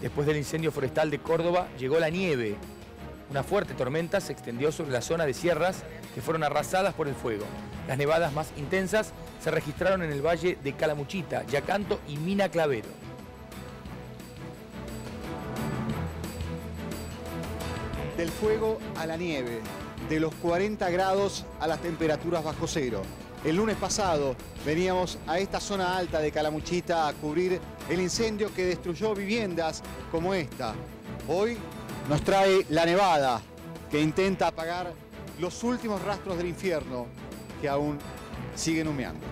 Después del incendio forestal de Córdoba llegó la nieve. Una fuerte tormenta se extendió sobre la zona de sierras que fueron arrasadas por el fuego. Las nevadas más intensas se registraron en el valle de Calamuchita, Yacanto y Mina Clavero. Del fuego a la nieve, de los 40 grados a las temperaturas bajo cero. El lunes pasado veníamos a esta zona alta de Calamuchita a cubrir el incendio que destruyó viviendas como esta. Hoy nos trae la nevada que intenta apagar los últimos rastros del infierno que aún siguen humeando.